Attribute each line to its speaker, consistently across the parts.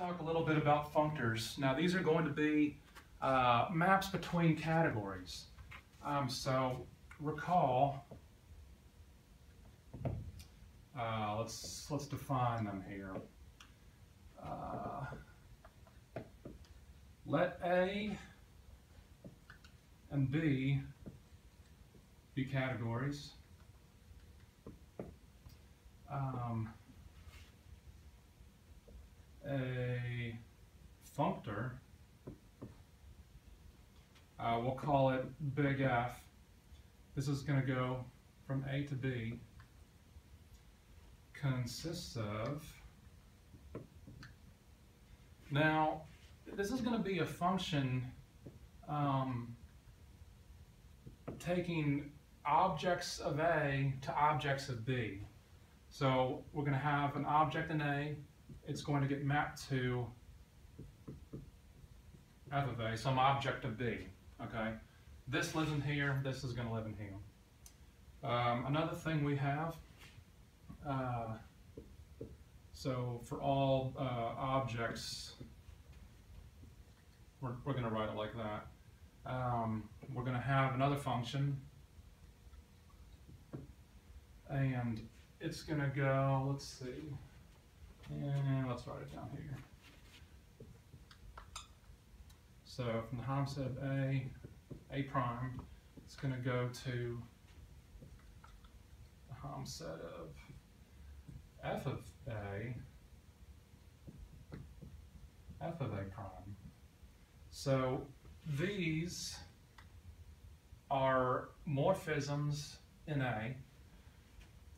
Speaker 1: talk a little bit about functors. Now these are going to be uh, maps between categories. Um, so recall, uh, let's let's define them here. Uh, let A and B be categories. Um, functor, uh, we'll call it big F. This is going to go from A to B, consists of, now this is going to be a function um, taking objects of A to objects of B. So we're going to have an object in A, it's going to get mapped to f of A, some object of B, okay? This lives in here, this is going to live in here. Um, another thing we have, uh, so for all uh, objects, we're, we're going to write it like that. Um, we're going to have another function, and it's going to go, let's see, and let's write it down here. So from the set of A, A prime, it's going to go to the Hom set of F of A, F of A prime. So these are morphisms in A.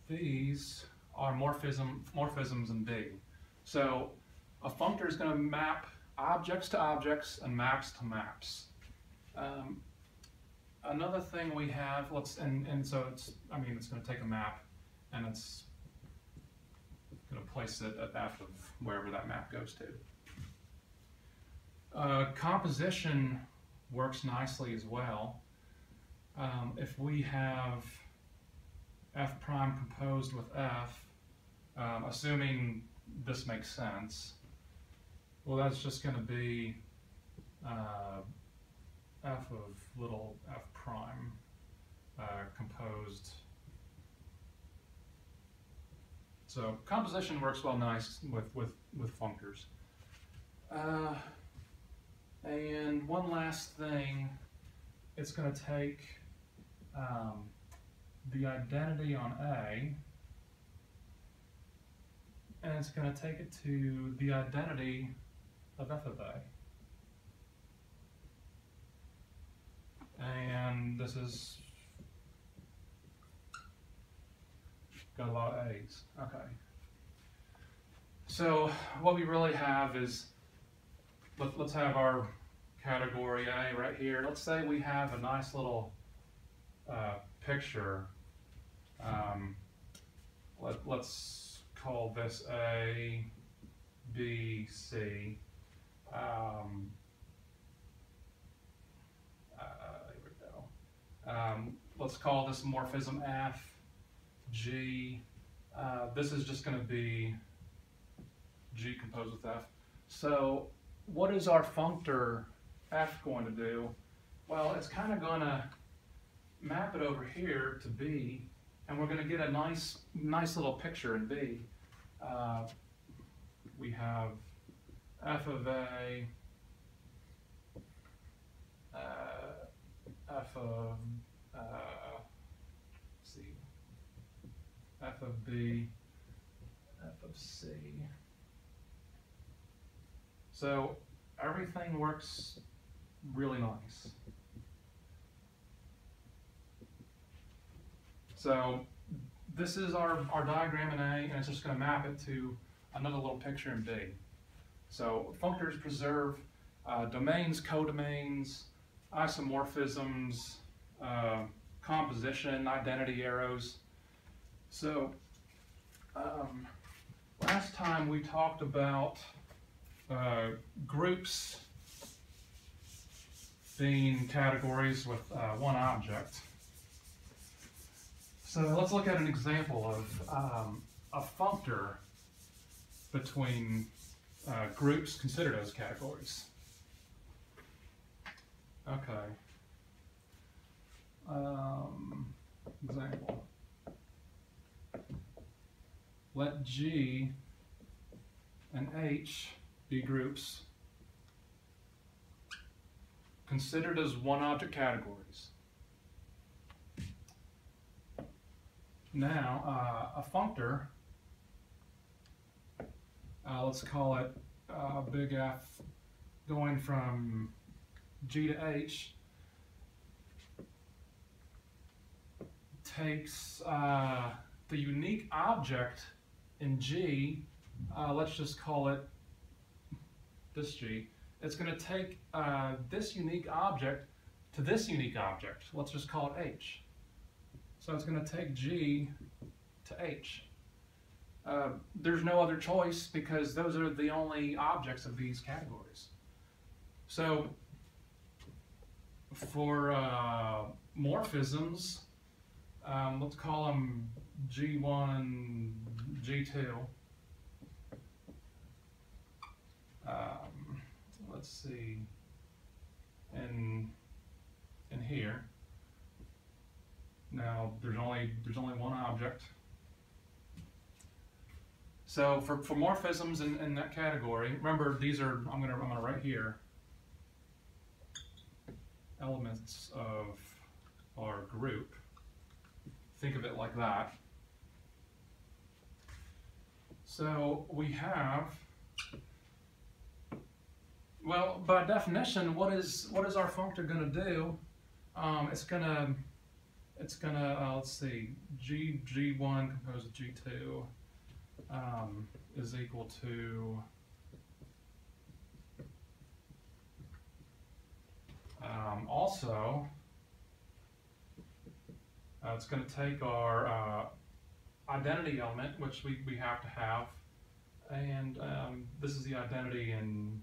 Speaker 1: These are morphism, morphisms in B. So a functor is going to map objects to objects and maps to maps. Um, another thing we have, let's, and, and so it's, I mean, it's going to take a map and it's going to place it at F of wherever that map goes to. Uh, composition works nicely as well. Um, if we have f prime composed with f, um, assuming this makes sense, well that's just going to be uh, f of little f prime uh, composed. So composition works well nice with, with, with functors. Uh, and one last thing, it's going to take um, the identity on A, and it's going to take it to the identity f of And this is got a lot of A's. Okay. So what we really have is, let, let's have our category A right here. Let's say we have a nice little uh, picture. Um, let, let's call this A, B, C. Um, uh, we go. Um, let's call this morphism F, G. Uh, this is just going to be G composed with F. So what is our functor F going to do? Well, it's kind of going to map it over here to B, and we're going to get a nice, nice little picture in B. Uh, we have f of A, uh, f of, uh, see, f of B, f of C. So everything works really nice. So this is our, our diagram in A, and it's just going to map it to another little picture in B. So functors preserve uh, domains, codomains, isomorphisms, uh, composition, identity arrows. So um, last time we talked about uh, groups being categories with uh, one object. So let's look at an example of um, a functor between uh, groups considered as categories. Okay. Um, example. Let G and H be groups considered as one object categories. Now, uh, a functor, uh, let's call it uh, big F, going from G to H, takes uh, the unique object in G, uh, let's just call it this G, it's going to take uh, this unique object to this unique object. Let's just call it H. So it's going to take G to H. Uh, there's no other choice because those are the only objects of these categories. So for uh, morphisms, um, let's call them G1, G2. Um, let's see, in, in here. Now, there's only, there's only one object. So for, for morphisms in, in that category, remember these are, I'm gonna, I'm gonna write here, elements of our group. Think of it like that. So we have, well, by definition, what is what is our functor going to do? Um, it's going to, it's going to, uh, let's see, g g1 composed of g2 um, is equal to um, also uh, it's going to take our uh, identity element, which we, we have to have, and um, this is the identity in,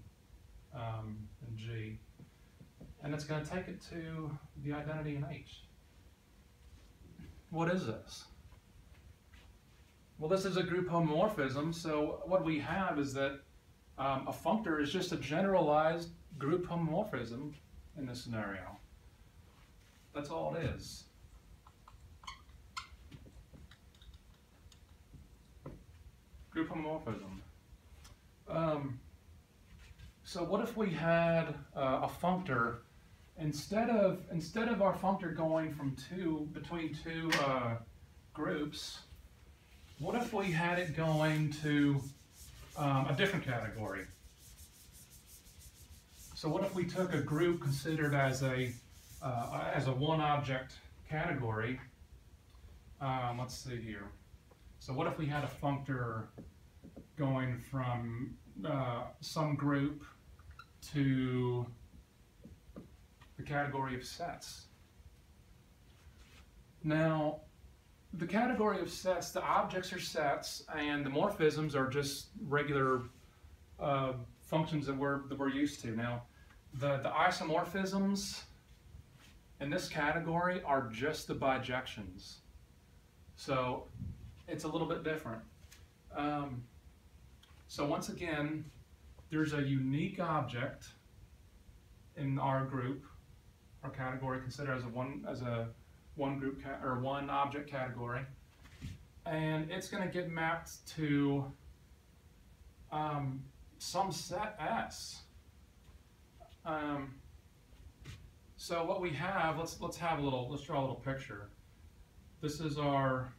Speaker 1: um, in G, and it's going to take it to the identity in H. What is this? Well, this is a group homomorphism, so what we have is that um, a functor is just a generalized group homomorphism in this scenario. That's all it is. Group homomorphism. Um, so what if we had uh, a functor instead of instead of our functor going from two between two uh, groups? What if we had it going to um, a different category? So what if we took a group considered as a uh, as a one object category? Um, let's see here. So what if we had a functor going from uh, some group to the category of sets? Now, the category of sets, the objects are sets, and the morphisms are just regular uh, functions that we're, that we're used to. Now, the, the isomorphisms in this category are just the bijections. So it's a little bit different. Um, so once again, there's a unique object in our group, our category considered as a one as a one group or one object category, and it's going to get mapped to um, some set S. Um, so what we have, let's let's have a little, let's draw a little picture. This is our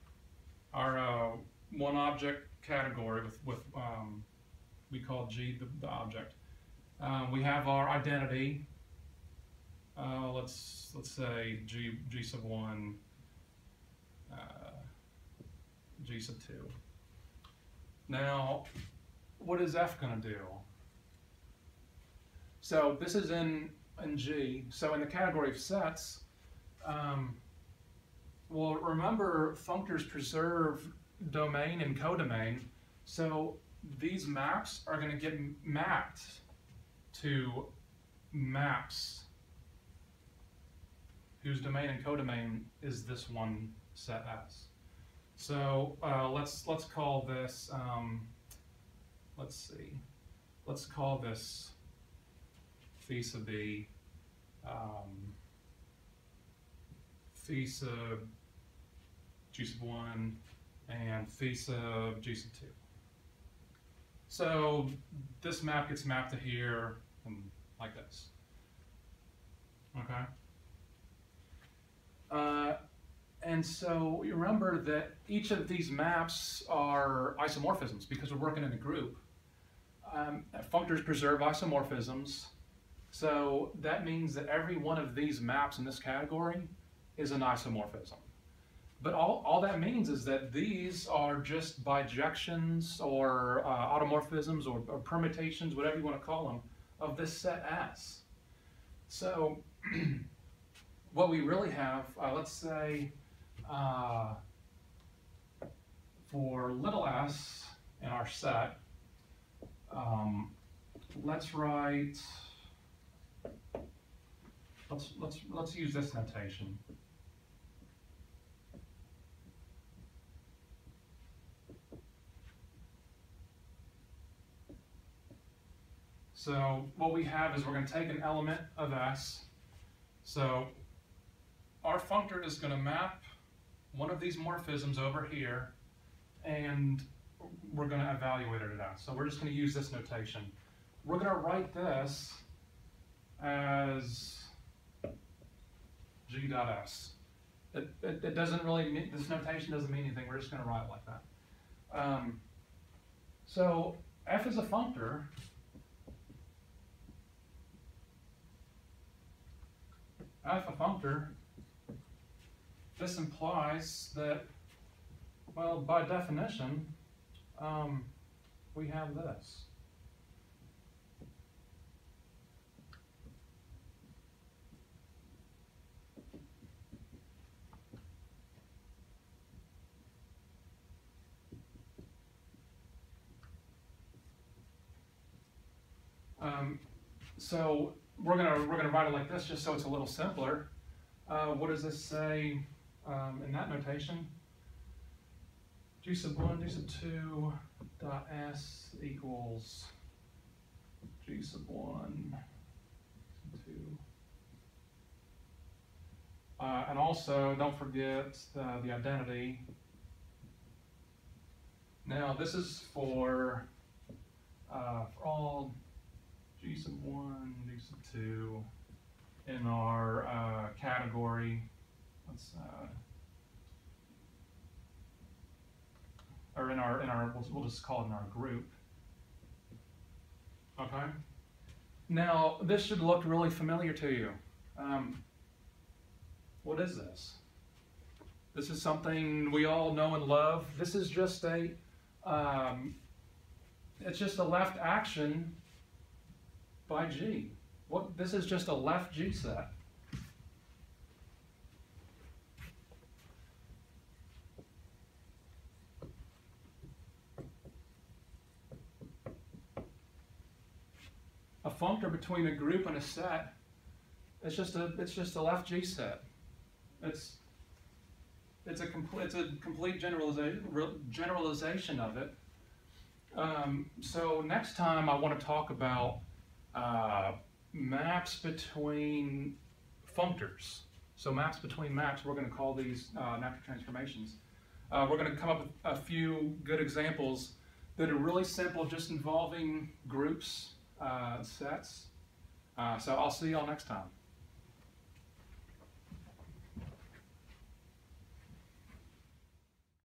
Speaker 1: our uh, one object category with, with um, we call G the, the object. Um, we have our identity. Uh, let's let's say G G sub one, uh, G sub two. Now, what is F going to do? So this is in in G. So in the category of sets, um, well, remember, functors preserve domain and codomain, so these maps are going to get mapped to maps whose domain and codomain is this one set S. So uh, let's let's call this. Um, let's see. let's call this sub b, um, phi g sub 1 and phi sub g sub 2. So this map gets mapped to here and like this. Okay. Uh, and so you remember that each of these maps are isomorphisms because we're working in a group. Um, functors preserve isomorphisms. So that means that every one of these maps in this category is an isomorphism. But all, all that means is that these are just bijections or uh, automorphisms or, or permutations, whatever you want to call them, of this set S. So what we really have, uh, let's say, uh, for little s in our set, um, let's write, let's, let's, let's use this notation. So what we have is we're going to take an element of S. So our functor is going to map one of these morphisms over here, and we're going to evaluate it at S. So we're just going to use this notation. We're going to write this as g dot s. It, it, it, doesn't really mean, this notation doesn't mean anything. We're just going to write it like that. Um, so f is a functor alpha functor, this implies that, well, by definition, um, we have this. Um, so we're gonna we're gonna write it like this just so it's a little simpler. Uh, what does this say um, in that notation? G sub one, G sub two dot s equals G sub one, sub two. Uh, and also, don't forget the identity. Now, this is for, uh, for all G sub one, G sub two in our uh, category. Let's uh, or in our in our we'll, we'll just call it in our group. Okay. Now this should look really familiar to you. Um, what is this? This is something we all know and love. This is just a um, it's just a left action by G. What, this is just a left G set. Functor between a group and a set, it's just a it's just a left G set. It's it's a complete it's a complete generalization generalization of it. Um, so next time I want to talk about uh, maps between functors. So maps between maps, we're going to call these uh, natural transformations. Uh, we're going to come up with a few good examples that are really simple, just involving groups, uh, sets. Uh, so I'll see y'all next time.